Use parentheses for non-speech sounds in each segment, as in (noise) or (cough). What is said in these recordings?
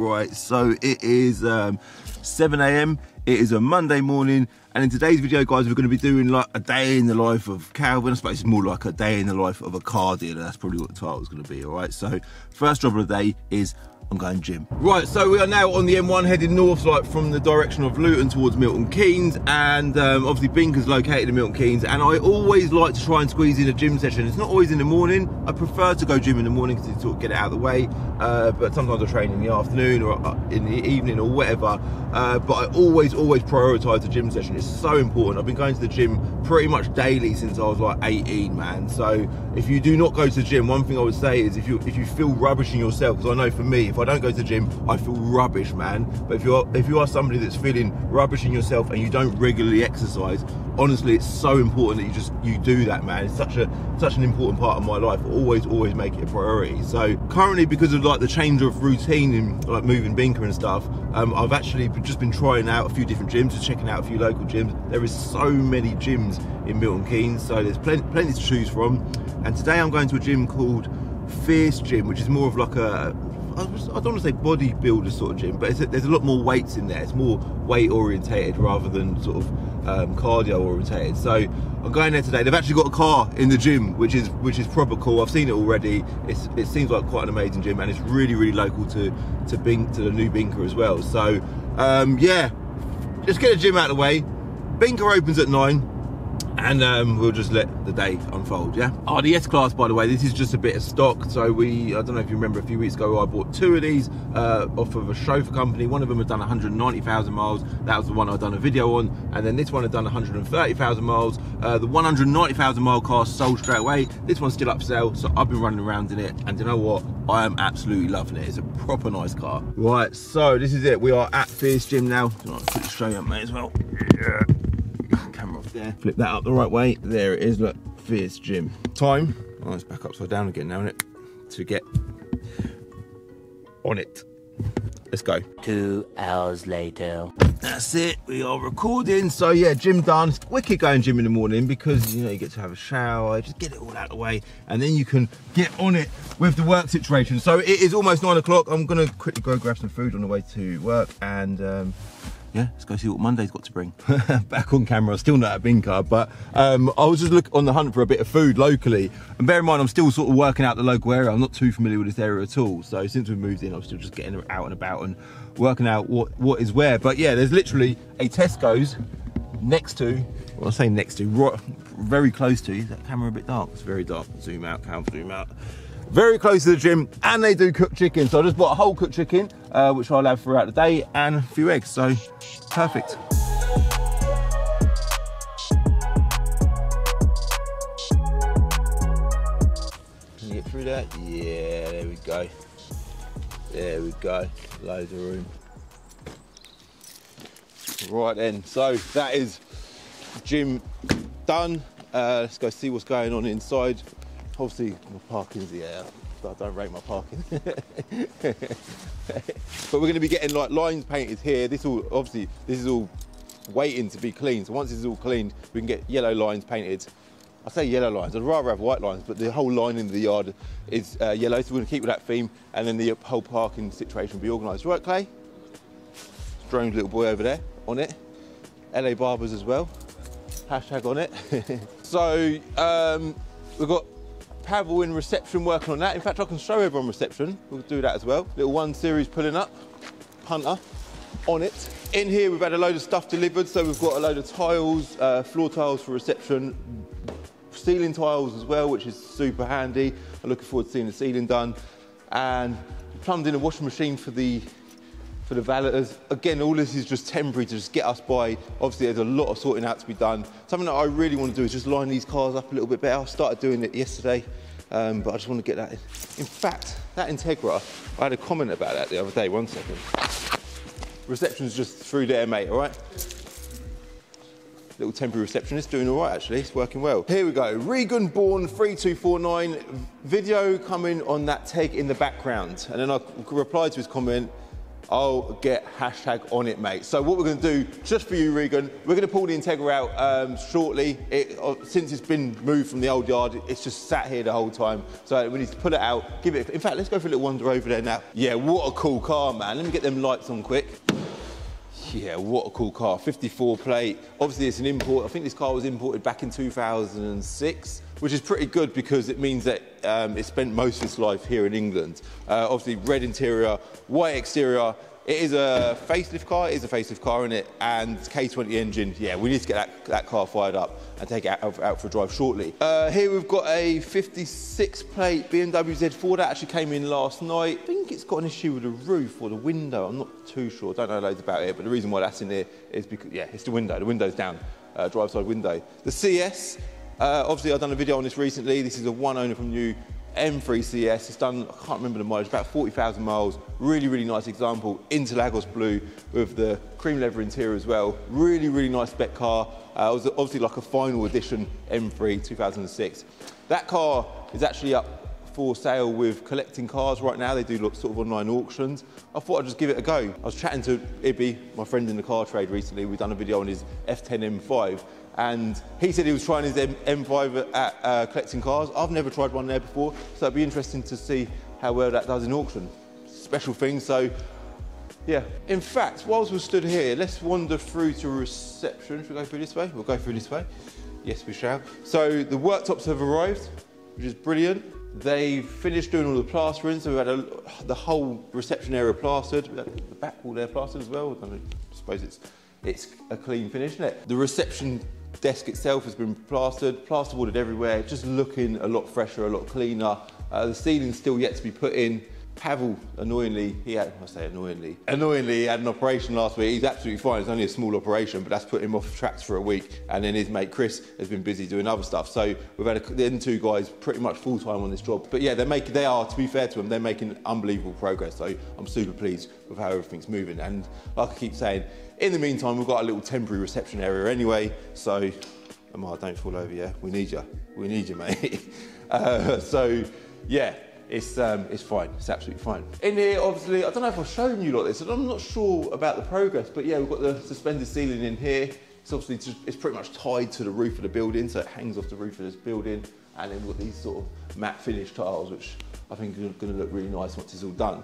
Right, so it is um, 7 a.m. It is a Monday morning, and in today's video, guys, we're going to be doing like a day in the life of Calvin. I suppose it's more like a day in the life of a car dealer. That's probably what the title is going to be. All right, so first job of the day is I'm going gym. Right, so we are now on the M1 heading north, like from the direction of Luton towards Milton Keynes, and um, obviously Bincar's located in Milton Keynes, and I always like to try and squeeze in a gym session. It's not always in the morning. I prefer to go gym in the morning to sort of get it out of the way, uh, but sometimes I train in the afternoon or uh, in the evening or whatever. Uh, but I always, always prioritise the gym session. It's so important. I've been going to the gym pretty much daily since I was like 18, man. So if you do not go to the gym, one thing I would say is if you if you feel rubbish in yourself, because I know for me, if I don't go to the gym, I feel rubbish, man. But if you're if you are somebody that's feeling rubbish in yourself and you don't regularly exercise, honestly, it's so important that you just you do that, man. It's such a such an important part of my life. Always always make it a priority. So currently, because of like the change of routine and like moving Bincar and stuff, um, I've actually just been trying out a few different gyms, just checking out a few local gyms. There is so many gyms in Milton Keynes, so there's plenty, plenty to choose from. And today I'm going to a gym called Fierce Gym, which is more of like a I don't want to say bodybuilder sort of gym, but a, there's a lot more weights in there. It's more weight orientated rather than sort of um, cardio orientated. So I'm going there today. They've actually got a car in the gym, which is which is proper cool. I've seen it already. It's, it seems like quite an amazing gym, and it's really really local to to Bink to the new Bincar as well. So um, yeah, just get the gym out of the way. Bincar opens at nine and um, we'll just let the day unfold, yeah? Oh, the S-Class, by the way, this is just a bit of stock. So we, I don't know if you remember a few weeks ago, I bought two of these uh, off of a chauffeur company. One of them had done 190,000 miles. That was the one I'd done a video on. And then this one had done 130,000 miles. Uh, the 190,000 mile car sold straight away. This one's still up sale, so I've been running around in it. And you know what? I am absolutely loving it. It's a proper nice car. Right, so this is it. We are at Fierce Gym now. I'll it straight up, mate, as well. Yeah there. Flip that up the right way. There it is, look, Fierce Gym. Time, oh, it's back upside down again now, isn't it? To get on it. Let's go. Two hours later. That's it, we are recording. So yeah, gym done. It's wicked going gym in the morning because you know you get to have a shower, just get it all out of the way, and then you can get on it with the work situation. So it is almost nine o'clock. I'm gonna quickly go grab some food on the way to work and um, yeah, let's go see what Monday's got to bring. (laughs) Back on camera, still not at Bincar, but um, I was just look on the hunt for a bit of food locally. And bear in mind, I'm still sort of working out the local area. I'm not too familiar with this area at all. So since we've moved in, I'm still just getting out and about and working out what, what is where. But yeah, there's literally a Tesco's next to, well, I say next to, right, very close to. Is that camera a bit dark? It's very dark. Zoom out, count, zoom out very close to the gym and they do cooked chicken. So i just bought a whole cooked chicken uh, which i'll have throughout the day and a few eggs. So perfect. Can you get through that? Yeah there we go. There we go. Loads of room. Right then. So that is gym done. Uh, let's go see what's going on inside obviously my parking's yeah I don't rate my parking. (laughs) But we're going to be getting like lines painted here. This all obviously this is all waiting to be cleaned. So once this is all cleaned we can get yellow lines painted. I say yellow lines. I'd rather have white lines but the whole line in the yard is uh, yellow. So we're going to keep with that theme and then the whole parking situation will be organised right Clay? Drone's little boy over there on it. LA Barbers as well. Hashtag on it. (laughs) So um, we've got Pavel in reception working on that. In fact, I can show everyone reception. We'll do that as well. Little one series pulling up, punter on it. In here, we've had a load of stuff delivered. So we've got a load of tiles, uh, floor tiles for reception, ceiling tiles as well, which is super handy. I'm looking forward to seeing the ceiling done. And plumbed in a washing machine for the for the valeters. Again, all this is just temporary to just get us by. Obviously, there's a lot of sorting out to be done. Something that I really want to do is just line these cars up a little bit better. I started doing it yesterday, um, but I just want to get that in. In fact, that Integra, I had a comment about that the other day. One second. Reception's just through there, mate, all right? Little temporary receptionist doing all right, actually. It's working well. Here we go. Regan Born 3249. Video coming on that Teg in the background. And then I replied to his comment, I'll get hashtag on it, mate. So what we're going to do, just for you, Regan, we're going to pull the Integra out um, shortly. It, uh, since it's been moved from the old yard, it's just sat here the whole time. So we need to pull it out, give it. In fact, let's go for a little wander over there now. Yeah, what a cool car, man. Let me get them lights on quick. Yeah, what a cool car. 54 plate. Obviously, it's an import. I think this car was imported back in 2006, which is pretty good because it means that um, it spent most of its life here in England. Uh, obviously, red interior, white exterior. It is a facelift car, it is a facelift car in it, and K20 engine. Yeah, we need to get that, that car fired up and take it out, out for a drive shortly. Uh, here we've got a 56 plate BMW Z4 that actually came in last night. I think it's got an issue with the roof or the window. I'm not too sure, don't know loads about it, but the reason why that's in there is because, yeah, it's the window. The window's down, uh, drive side window. The CS, uh, obviously I've done a video on this recently. This is a one owner from new M3 CS. It's done, I can't remember the mileage, about 40,000 miles. Really, really nice example. Interlagos blue with the cream leather interior as well. Really, really nice spec car. Uh, it was obviously like a final edition M3 2006. That car is actually up for sale with collecting cars right now. They do look sort of online auctions. I thought I'd just give it a go. I was chatting to Ibby, my friend in the car trade recently. We've done a video on his F10 M5 and he said he was trying his M- 5 at uh, collecting cars. I've never tried one there before, so it'd be interesting to see how well that does in auction. Special thing, so yeah. In fact, whilst we're stood here, let's wander through to reception. Should we go through this way? We'll go through this way. Yes, we shall. So the worktops have arrived, which is brilliant. They've finished doing all the plastering, so we've had a, the whole reception area plastered. The back wall there plastered as well. I suppose it's it's a clean finish, isn't it? The reception desk itself has been plastered, plasterboarded everywhere, just looking a lot fresher, a lot cleaner. Uh, the ceiling's still yet to be put in. Pavel, annoyingly, he had, I say annoyingly, annoyingly, he had an operation last week. He's absolutely fine. It's only a small operation, but that's put him off tracks for a week. And then his mate Chris has been busy doing other stuff. So we've had a, the two guys pretty much full time on this job. But yeah, they're making, they are, to be fair to them, they're making unbelievable progress. So I'm super pleased with how everything's moving. And like I keep saying, in the meantime, we've got a little temporary reception area anyway. So Amar, don't fall over, yeah? We need you. We need you, (laughs) mate. Uh, so, yeah, it's, um, it's fine. It's absolutely fine. In here, obviously, I don't know if I've shown you like this, and I'm not sure about the progress, but yeah, we've got the suspended ceiling in here. It's obviously just, it's pretty much tied to the roof of the building, so it hangs off the roof of this building. And then we've got these sort of matte finish tiles, which I think are going to look really nice once it's all done.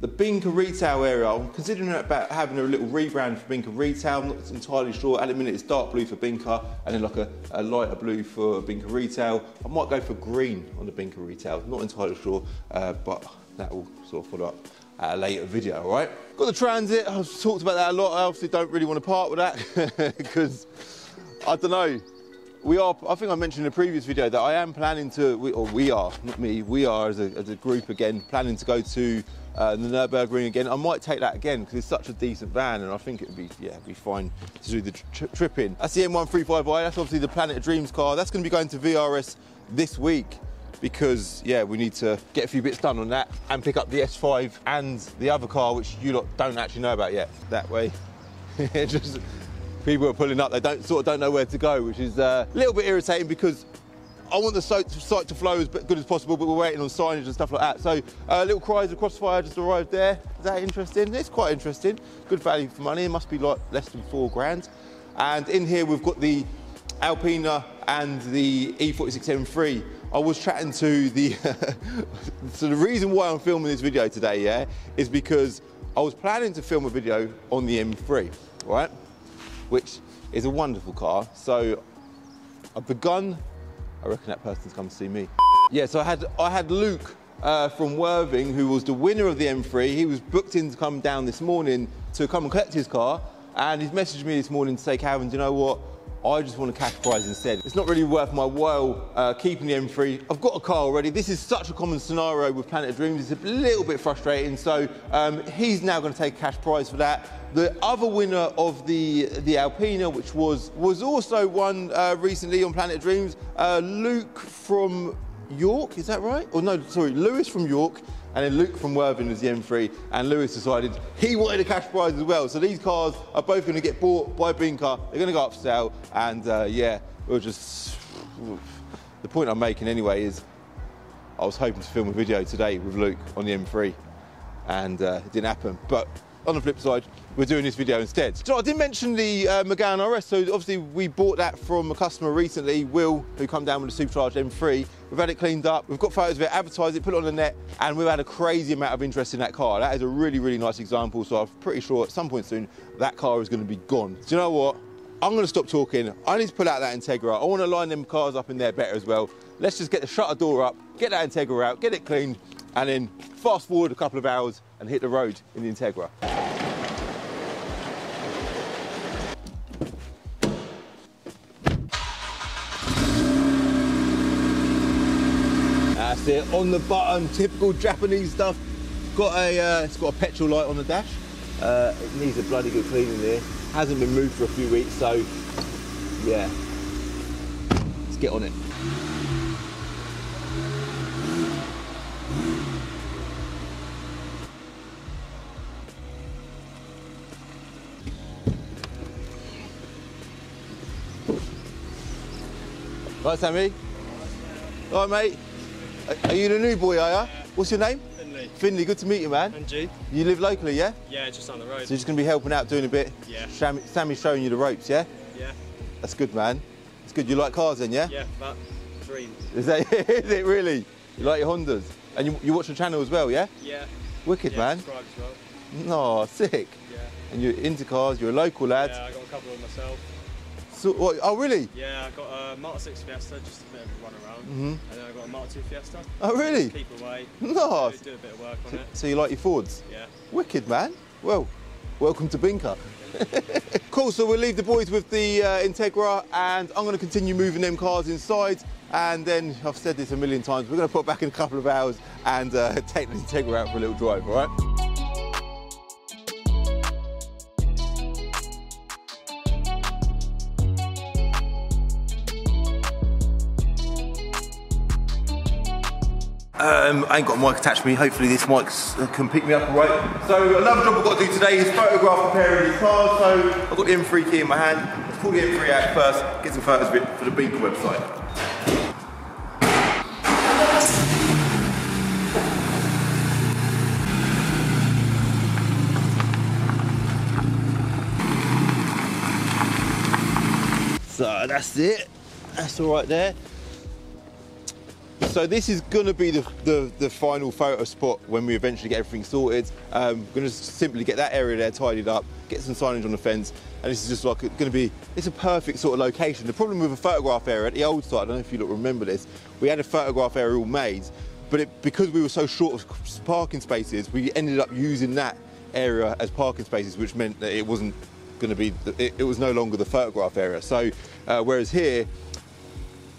The Bincar retail area, I'm considering about having a little rebrand for Bincar retail. I'm not entirely sure. At the minute, it's dark blue for Bincar and then like a, a lighter blue for Bincar retail. I might go for green on the Bincar retail. Not entirely sure, uh, but that will sort of follow up at a later video, all right? Got the transit. I've talked about that a lot. I obviously don't really want to part with that (laughs) because I don't know we are, I think I mentioned in a previous video that I am planning to, or we are, not me, we are as a, as a group again, planning to go to uh, the Nürburgring again. I might take that again because it's such a decent van and I think it would be, yeah, be fine to do the tri trip in. That's the M135i, that's obviously the Planet of Dreams car. That's going to be going to VRS this week because yeah we need to get a few bits done on that and pick up the S5 and the other car which you lot don't actually know about yet that way (laughs) just people are pulling up they don't sort of don't know where to go which is uh, a little bit irritating because I want the site to, flow as good as possible, but we're waiting on signage and stuff like that. So, uh, little cries Chrysler Crossfire just arrived there. Is that interesting? It's quite interesting. Good value for money. It must be like less than four grand. And in here we've got the Alpina and the E46 M3. I was chatting to the. (laughs) so the reason why I'm filming this video today, yeah, is because I was planning to film a video on the M3, right? Which is a wonderful car. So I've begun I reckon that person's come to see me. Yeah, so I had, I had Luke uh, from Worthing, who was the winner of the M3. He was booked in to come down this morning to come and collect his car. And he's messaged me this morning to say, Calvin, do you know what? I just want cash prize instead. It's not really worth my while uh, keeping the M3. I've got a car already. This is such a common scenario with Planet Dreams. It's a little bit frustrating. So um, he's now going to take cash prize for that. The other winner of the the Alpina, which was was also won uh, recently on Planet Dreams, uh, Luke from York. Is that right? Or no, sorry, Lewis from York and then Luke from Worthing was the M3, and Lewis decided he wanted a cash prize as well. So these cars are both going to get bought by Bincar. They're going to go up for sale, and uh, yeah, it was just. The point I'm making anyway is I was hoping to film a video today with Luke on the M3, and uh, it didn't happen. But on the flip side, we're doing this video instead. So I did mention the uh, RS, so obviously we bought that from a customer recently, Will, who come down with a supercharged M3. We've had it cleaned up, we've got photos of it, advertised it, put it on the net, and we've had a crazy amount of interest in that car. That is a really, really nice example, so I'm pretty sure at some point soon, that car is gonna be gone. Do you know what? I'm gonna stop talking. I need to pull out that Integra. I wanna line them cars up in there better as well. Let's just get the shutter door up, get that Integra out, get it cleaned, and then fast forward a couple of hours and hit the road in the Integra. It, on the button, typical Japanese stuff. Got a, uh, it's got a petrol light on the dash. Uh, it needs a bloody good cleaning there. Hasn't been moved for a few weeks, so yeah. Let's get on it. Right, Sammy? All right, mate. Are- you the new boy, are you? What's your name? Finley. Finley, good to meet you, man. And G? You live locally, yeah? Yeah, just down the road. So you're just going to be helping out, doing a bit? Yeah. Sam, Sammy's showing you the ropes, yeah? yeah, That's good, man. It's good. You like cars then, yeah? yeah, that dream. Is that (laughs) is it really? You like your Hondas? And you, you watch the channel as well, yeah? Yeah. Wicked, yeah, man. Subscribe as well. No, sick. Yeah. And you're into cars, you're a local lad. Yeah, I got a couple of myself. So, what, oh, really? Yeah, I got a Mark 6 Fiesta, just a bit of a run around. Mhm. And then I got a Mark 2 Fiesta. Oh, really? Keep away. (laughs) No. Do, do a bit of work on it. So you like your Fords? Yeah. Wicked, man. Well, welcome to Bincar. (laughs) cool, so we'll leave the boys with the uh, Integra and I'm going to continue moving them cars inside and then, I've said this a million times, we're going to put it back in a couple of hours and uh, (laughs) take the Integra out for a little drive, all right? Um, I ain't got a mic attached to me. Hopefully this mic can pick me up all right. So another job I've got to do today is photograph preparing these cars. So I've got the M3 key in my hand. Let's pull the M3 out first, get some photos of it for the Bincar website. So that's it. That's all right there. So this is gonna be the, the, the final photo spot when we eventually get everything sorted. Um, we're gonna simply get that area there tidied up, get some signage on the fence, and this is just like gonna be, it's a perfect sort of location. The problem with a photograph area at the old site, I don't know if you remember this, we had a photograph area all made, but it, because we were so short of parking spaces, we ended up using that area as parking spaces, which meant that it wasn't going to be, it, it was no longer the photograph area. So, uh, whereas here,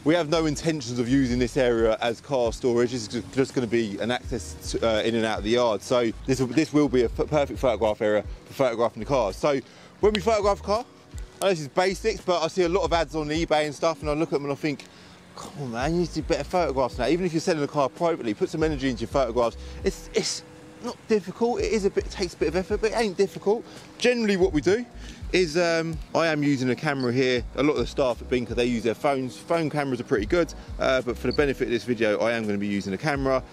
we have no intentions of using this area as car storage. It's just, going to be an access to, uh, in and out of the yard. So this will, this will be a perfect photograph area for photographing the cars. So when we photograph a car, I know this is basics, but I see a lot of ads on eBay and stuff, and I look at them and I think, come on, man, you need to do better photographs now. Even if you're selling a car privately, put some energy into your photographs. It's it's not difficult. It is a bit it takes a bit of effort, but it ain't difficult. Generally, what we do is um, I am using a camera here. A lot of the staff at Bincar they use their phones. Phone cameras are pretty good, uh, but for the benefit of this video, I am going to be using a camera.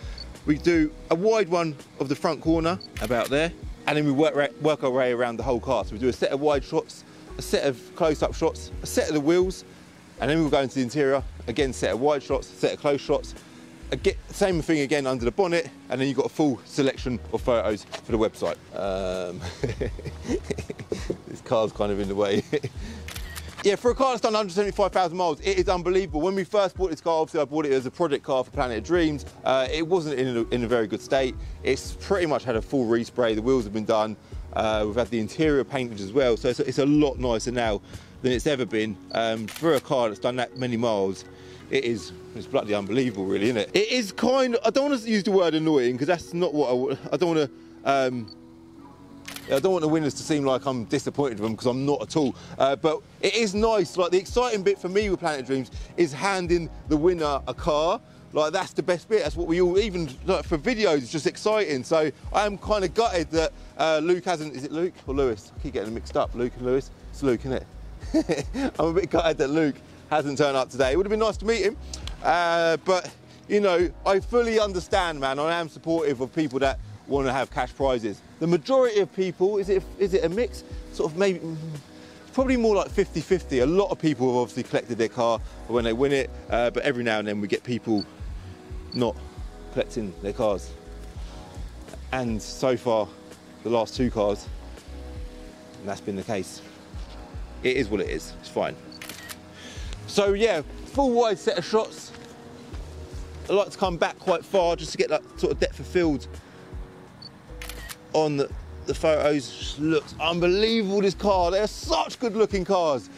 We do a wide one of the front corner about there, and then we work work our way around the whole car. So we do a set of wide shots, a set of close-up shots, a set of the wheels, and then we'll go into the interior. Again, set of wide shots, set of close shots. Again, same thing again under the bonnet, and then you've got a full selection of photos for the website. Um, (laughs) car's kind of in the way. (laughs) Yeah, for a car that's done 175,000 miles, it is unbelievable. When we first bought this car, obviously I bought it as a project car for Planet of Dreams. Uh, it wasn't in a, in a very good state. It's pretty much had a full respray. The wheels have been done. Uh, we've had the interior painted as well, so it's, it's a lot nicer now than it's ever been. Um, for a car that's done that many miles, it is it's bloody unbelievable, really, isn't it? It is kind of. I don't want to use the word annoying because that's not what I don't want to. Um, I don't want the winners to seem like I'm disappointed with them because I'm not at all. Uh, but it is nice. Like the exciting bit for me with Planet Dreams is handing the winner a car. Like that's the best bit. That's what we all even like, for videos. It's just exciting. So I am kind of gutted that uh, Luke hasn't. Is it Luke or Lewis? I keep getting mixed up. Luke and Lewis. It's Luke, isn't it? (laughs) I'm a bit gutted that Luke hasn't turned up today. It would have been nice to meet him, uh, but you know, I fully understand, man. I am supportive of people that want to have cash prizes. The majority of people, is it is it a mix? Sort of maybe mm, probably more like 50-50. A lot of people have obviously collected their car when they win it, uh, but every now and then we get people not collecting their cars. And so far, the last two cars, and that's been the case. It is what it is. It's fine. So yeah, full wide set of shots. I like to come back quite far just to get that sort of depth of field on the, the photos. Looks unbelievable, this car. They're such good looking cars.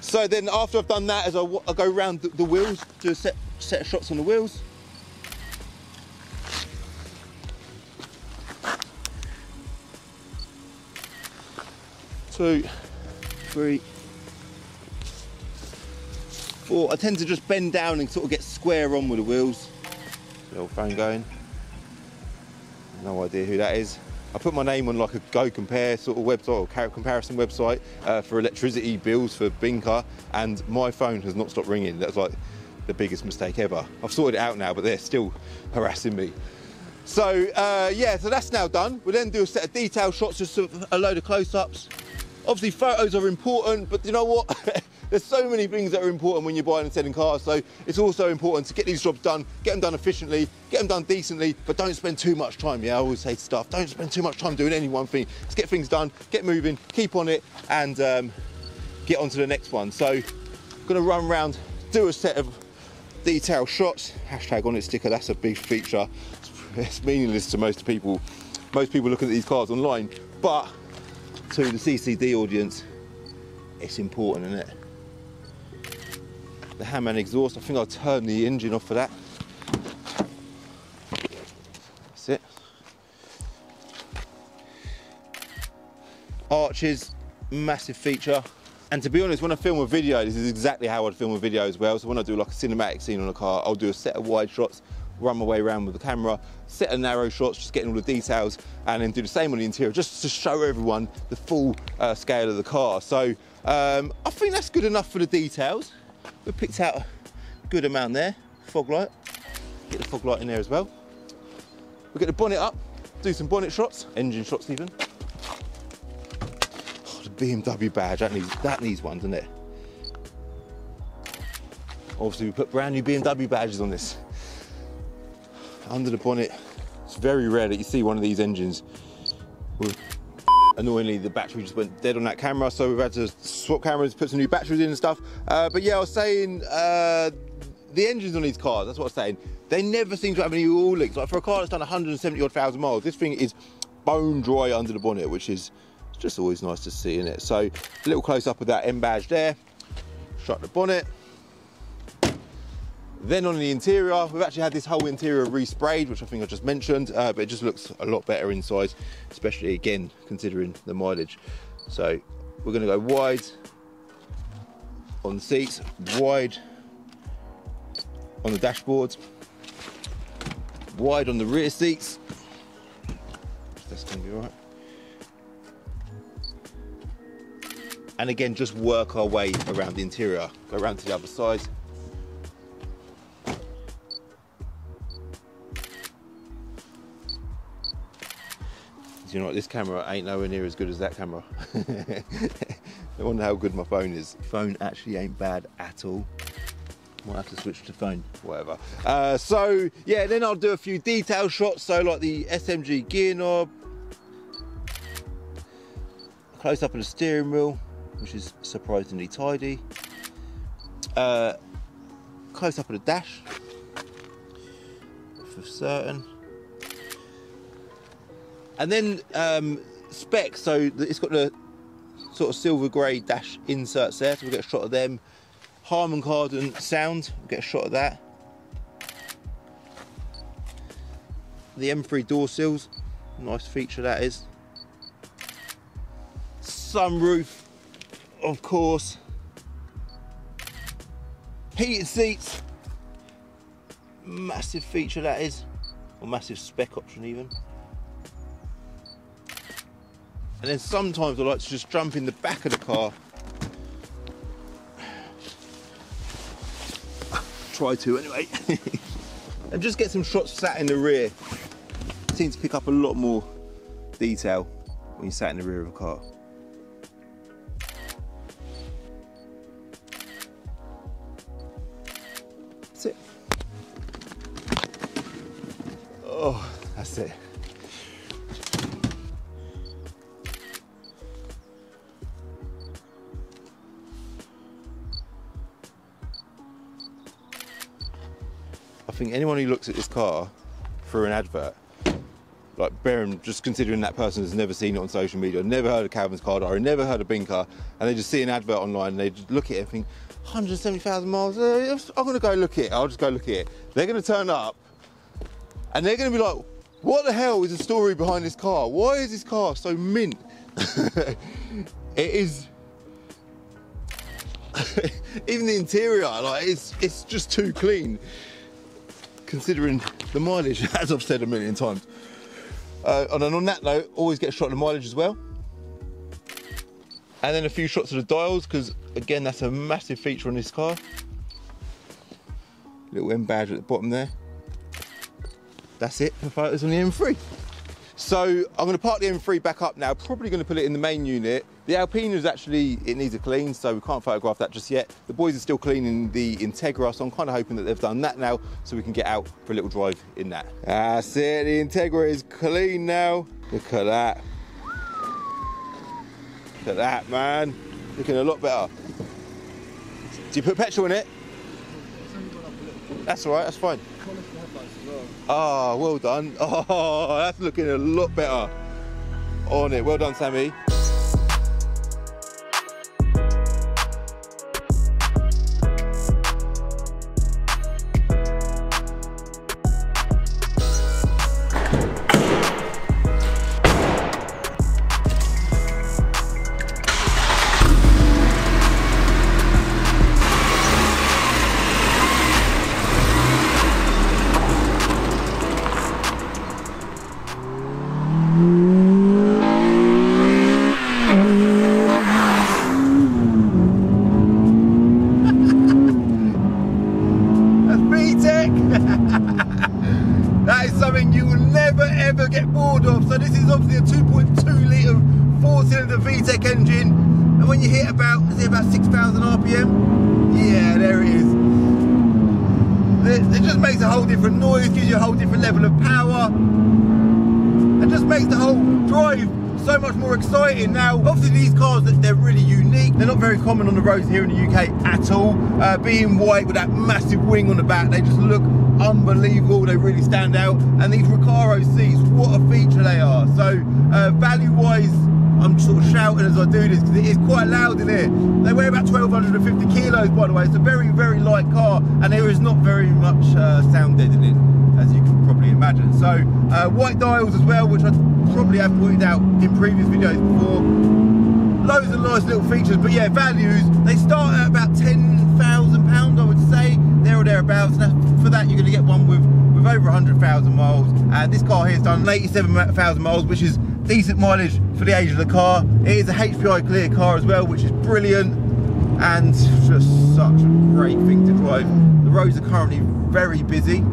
So then after I've done that, as I, I go around the, the wheels, do a set, set of shots on the wheels. Two, three, four. I tend to just bend down and sort of get square on with the wheels. Little phone going. No idea who that is. I put my name on like a Go Compare sort of website or comparison website uh, for electricity bills for Bincar, and my phone has not stopped ringing. That's like the biggest mistake ever. I've sorted it out now, but they're still harassing me. So uh, yeah, so that's now done. We'll then do a set of detail shots, just a load of close-ups. Obviously, photos are important, but you know what? (laughs) There's so many things that are important when you're buying and selling cars. So it's also important to get these jobs done, get them done efficiently, get them done decently, but don't spend too much time. Yeah, I always say to staff, don't spend too much time doing any one thing. Let's get things done, get moving, keep on it, and um, get on to the next one. So, I'm gonna run around, do a set of detail shots. Hashtag on it sticker. That's a big feature. It's meaningless to most people. Most people looking at these cars online, but to the CCD audience, it's important, isn't it? The Hammond exhaust. I think I'll turn the engine off for that. That's it. Arches, massive feature. And to be honest, when I film a video, this is exactly how I'd film a video as well. So when I do like a cinematic scene on a car, I'll do a set of wide shots, run my way around with the camera, set of narrow shots, just getting all the details, and then do the same on the interior, just to show everyone the full uh, scale of the car. So um, I think that's good enough for the details. We picked out a good amount there. Fog light, get the fog light in there as well. We get the bonnet up, do some bonnet shots, engine shots even. Oh, the BMW badge, that needs, that needs one, doesn't it? Obviously, we put brand new BMW badges on this. Under the bonnet, it's very rare that you see one of these engines. Annoyingly, the battery just went dead on that camera, so we've had to swap cameras, put some new batteries in and stuff. Uh, but yeah, I was saying uh, the engines on these cars, that's what I was saying, they never seem to have any oil leaks. Like for a car that's done 170 odd thousand miles, this thing is bone dry under the bonnet, which is just always nice to see in it. So a little close up of that M badge there. Shut the bonnet. Then on the interior, we've actually had this whole interior resprayed, which I think I just mentioned, uh, but it just looks a lot better inside, especially again, considering the mileage. So we're gonna go wide on the seats, wide on the dashboard, wide on the rear seats. That's gonna be all right. And again, just work our way around the interior. Go around to the other side. You know what? This camera ain't nowhere near as good as that camera. (laughs) I wonder how good my phone is. Phone actually ain't bad at all. Might have to switch to phone, whatever. Uh, so yeah, then I'll do a few detail shots. So like the SMG gear knob, close up of the steering wheel, which is surprisingly tidy. Uh, close up of the dash, for certain. And then um, specs, so it's got the sort of silver grey dash inserts there, so we'll get a shot of them. Harman Kardon sound, we'll get a shot of that. The M3 door sills, nice feature that is. Sunroof, of course. Heated seats, massive feature that is, or massive spec option even. And then sometimes I like to just jump in the back of the car. Try to anyway. (laughs) and just get some shots sat in the rear. Seems to pick up a lot more detail when you're sat in the rear of a car. I think anyone who looks at this car through an advert, like bearing, just considering that person has never seen it on social media, never heard of Calvin's Car Diary, never heard of Bincar, and they just see an advert online and they just look at it and think, 170,000 miles, uh, I'm to go look at it, I'll just go look at it. They're to turn up and they're to be like, what the hell is the story behind this car? Why is this car so mint? (laughs) it is (laughs) even the interior, like it's it's just too clean considering the mileage, (laughs) as I've said a million times. Uh, and on that note, always get a shot of the mileage as well. And then a few shots of the dials, because again, that's a massive feature on this car. Little M badge at the bottom there. That's it for photos on the M3. So I'm going to park the M3 back up now, probably going to put it in the main unit. The Alpina is actually, it needs a clean, so we can't photograph that just yet. The boys are still cleaning the Integra, so I'm kind of hoping that they've done that now, so we can get out for a little drive in that. That's it, the Integra is clean now. Look at that. Look at that, man. Looking a lot better. Do you put petrol in it? That's all right, that's fine. Ah, well done. (laughs) Oh, that's looking a lot better on it. Well done, Sammy. Here in the UK at all. Uh, being white with that massive wing on the back, they just look unbelievable. They really stand out. And these Recaro seats, what a feature they are. So uh, value-wise, I'm sort of shouting as I do this because it is quite loud in here. They weigh about 1,250 kilos, by the way. It's a very, very light car, and there is not very much uh, sound dead in it, as you can probably imagine. So uh, white dials as well, which I probably have pointed out in previous videos before. Loads of nice little features, but yeah, values, they start at about £10,000, I would say, there or thereabouts. Now, for that, you're going to get one with, with over 100,000 miles. And this car has done 87,000 miles, which is decent mileage for the age of the car. It is a HPI clear car as well, which is brilliant and just such a great thing to drive. The roads are currently very busy.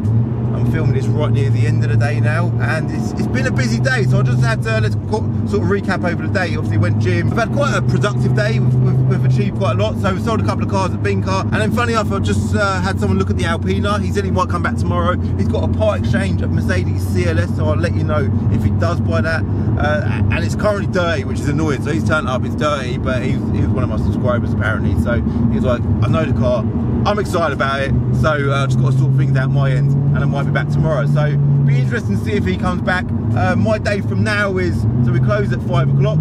I'm filming this right near the end of the day now, and it's, it's been a busy day. So I just had to let's sort of recap over the day. Obviously, went gym. I've had quite a productive day. We've, we've, we've achieved quite a lot. So we sold a couple of cars at Bincar, and then funny enough, I just uh, had someone look at the Alpina. He said he might come back tomorrow. He's got a part exchange of Mercedes CLS, so I'll let you know if he does buy that. Uh, and it's currently dirty, which is annoying. So he's turned up. It's dirty, but he's, one of my subscribers apparently. So he's like, I know the car. I'm excited about it. So uh, just got to sort things out my end, and I might be back tomorrow. So be interesting to see if he comes back. Uh, my day from now is so we close at five o'clock.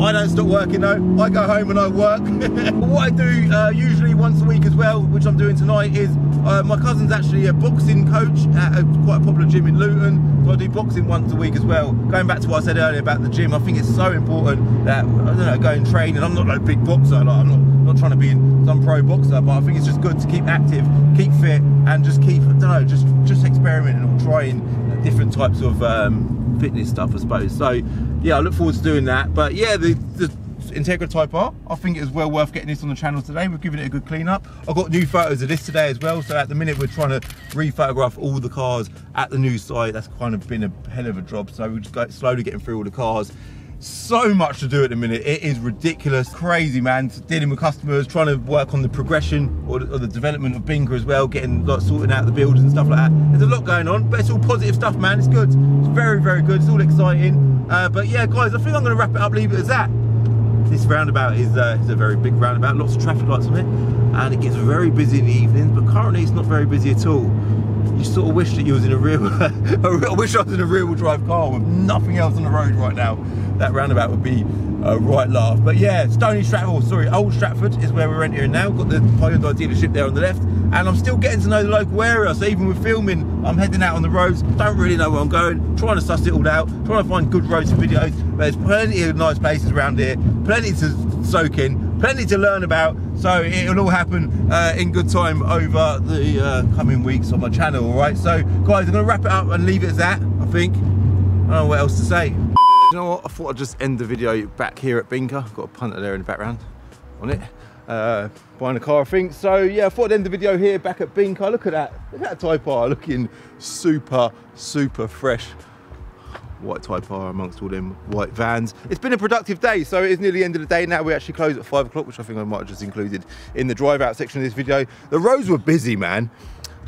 I don't stop working though. I go home and I work. (laughs) what I do uh, usually once a week as well, which I'm doing tonight, is uh, my cousin's actually a boxing coach at a quite a popular gym in Luton. So I do boxing once a week as well. Going back to what I said earlier about the gym, I think it's so important that I don't know, go and train. And I'm not a big boxer. Like, I'm not not trying to be some pro boxer, but I think it's just good to keep active, keep fit, and just keep I don't know, just just experimenting or trying different types of um, fitness stuff, I suppose. So yeah, I look forward to doing that. But yeah, the, the Integra Type R. I think it is well worth getting this on the channel today. We're giving it a good clean up. I've got new photos of this today as well. So at the minute we're trying to re-photograph all the cars at the new site. That's kind of been a hell of a job. So we're just slowly getting through all the cars so much to do at the minute. It is ridiculous, crazy, man. Dealing with customers, trying to work on the progression or the, or the development of Bincar as well, getting like sorting out the builds and stuff like that. There's a lot going on, but it's all positive stuff, man. It's good. It's very, very good. It's all exciting. Uh, but yeah, guys, I think I'm going to wrap it up, leave it as that. This roundabout is, uh, is a very big roundabout, lots of traffic lights on it, and it gets very busy in the evenings, but currently it's not very busy at all you sort of wish that you was in a real, (laughs) I wish I was in a real drive car with nothing else on the road right now. That roundabout would be a right laugh. But yeah, Stony Stratford, sorry, Old Stratford is where we're entering now. Got the Hyundai dealership there on the left. And I'm still getting to know the local area. So even with filming, I'm heading out on the roads. Don't really know where I'm going. Trying to suss it all out. Trying to find good roads for videos. But there's plenty of nice places around here. Plenty to soak in. Plenty to learn about. So it'll all happen uh, in good time over the uh, coming weeks on my channel, all right? So guys, I'm gonna wrap it up and leave it as that, I think. I don't know what else to say. You know what, I thought I'd just end the video back here at Bincar. Got a punter there in the background on it. Uh, buying a car, I think. So yeah, I thought I'd end the video here back at Bincar. Look at that, look at that Type R, looking super, super fresh white Type R amongst all them white vans. It's been a productive day, so it is nearly the end of the day now. We actually close at five o'clock, which I think I might have just included in the drive out section of this video. The roads were busy, man.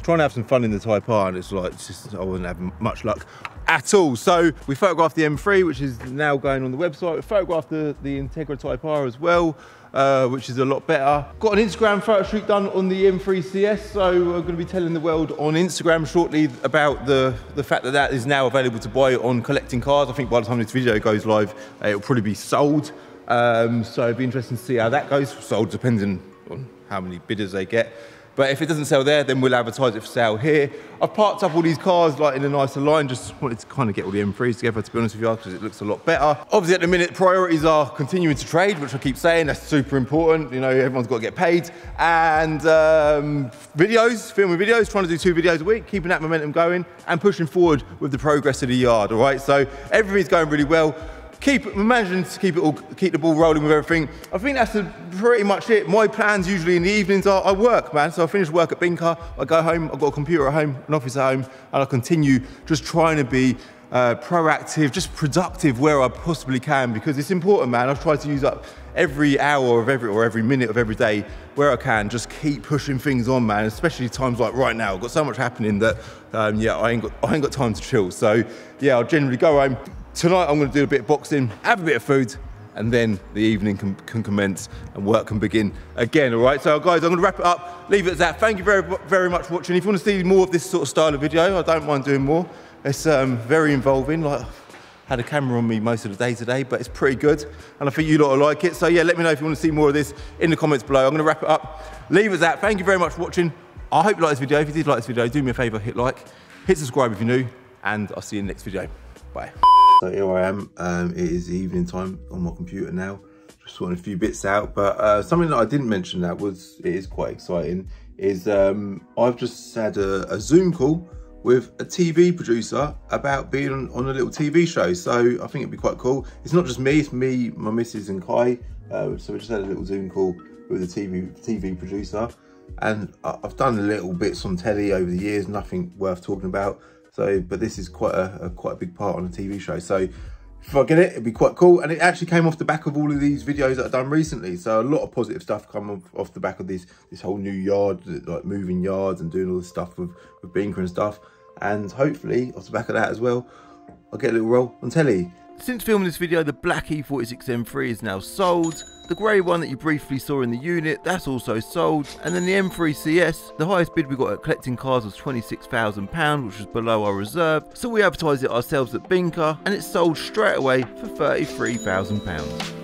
Trying to have some fun in the R and it's like, it's just, I wasn't having much luck at all. So we photographed the M3, which is now going on the website. We photographed the, the Integra Type R as well. Uh, which is a lot better. Got an Instagram photo shoot done on the M3 CS, so we're going to be telling the world on Instagram shortly about the, the fact that that is now available to buy on collecting cars. I think by the time this video goes live, uh, it'll probably be sold. Um, so it'd be interesting to see how that goes. Sold depending on how many bidders they get. But if it doesn't sell there, then we'll advertise it for sale here. I've parked up all these cars like in a nicer line, just wanted to kind of get all the M3s together, to be honest with you, because it looks a lot better. Obviously at the minute, priorities are continuing to trade, which I keep saying, that's super important. You know, everyone's got to get paid. And um, videos, filming videos, trying to do two videos a week, keeping that momentum going and pushing forward with the progress of the yard, all right? So everything's going really well keep managing to keep it all keep the ball rolling with everything. I think that's a, pretty much it. My plans usually in the evenings are I work, man. So I finish work at Bincar, I go home, I've got a computer at home, an office at home, and I continue just trying to be uh, proactive, just productive where I possibly can because it's important, man. I've tried to use up every hour of every or every minute of every day where I can. Just keep pushing things on, man. Especially times like right now. I've got so much happening that um, yeah, I ain't got I ain't got time to chill. So yeah, I'll generally go home, Tonight I'm going to do a bit of boxing, have a bit of food, and then the evening can, can, commence and work can begin again, all right? So guys, I'm gonna wrap it up, leave it at that. Thank you very, very much for watching. If you wanna see more of this sort of style of video, I don't mind doing more. It's um, very involving, like, had a camera on me most of the day today, but it's pretty good. And I think you lot will like it. So yeah, let me know if you wanna see more of this in the comments below. I'm gonna wrap it up, leave it at that. Thank you very much for watching. I hope you liked this video. If you did like this video, do me a favor, hit like, hit subscribe if you're new, and I'll see you in the next video. Bye. So here I am, um, it is evening time on my computer now, just sorting a few bits out, but uh, something that I didn't mention that was, it is quite exciting, is um, I've just had a, a, Zoom call with a TV producer about being on, a little TV show, so I think it'd be quite cool. It's not just me, it's me, my missus and Kai, uh, so we just had a little Zoom call with a TV, TV producer, and I've done little bits on telly over the years, nothing worth talking about, so, but this is quite a, a quite a big part on a TV show. So if I get it, it'd be quite cool. And it actually came off the back of all of these videos that I've done recently. So a lot of positive stuff come off, off the back of this this whole new yard, like moving yards and doing all this stuff with, with Bincar and stuff. And hopefully, off the back of that as well, I'll get a little role on telly. Since filming this video, the black E46 M3 is now sold. The grey one that you briefly saw in the unit, that's also sold. And then the M3 CS, the highest bid we got at collecting cars was £26,000, which was below our reserve. So we advertised it ourselves at Bincar, and it sold straight away for £33,000.